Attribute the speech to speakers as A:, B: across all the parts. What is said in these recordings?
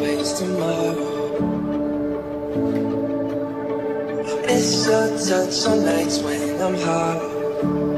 A: always tomorrow. I miss your touch on nights when I'm
B: hot.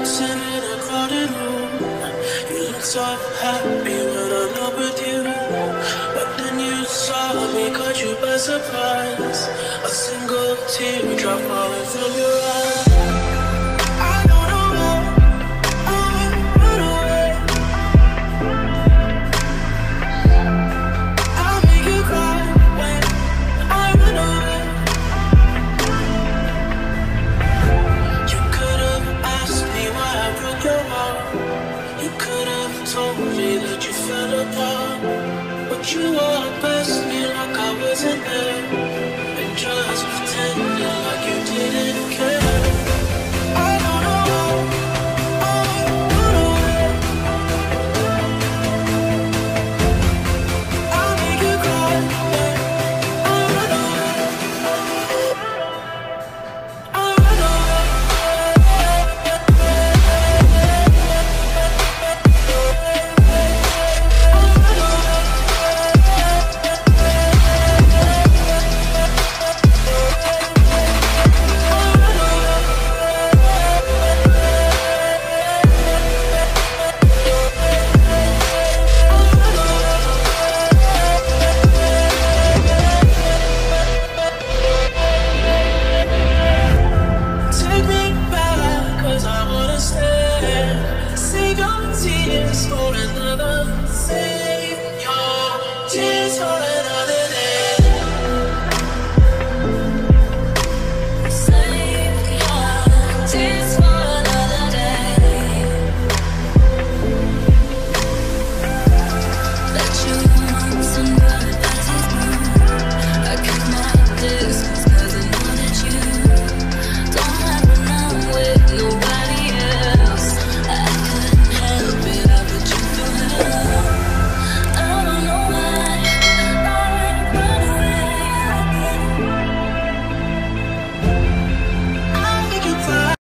B: I'm sitting in a crowded room. You look so happy when I'm not with you. But then you saw me, caught you by surprise. A single tear drop falling from your eyes.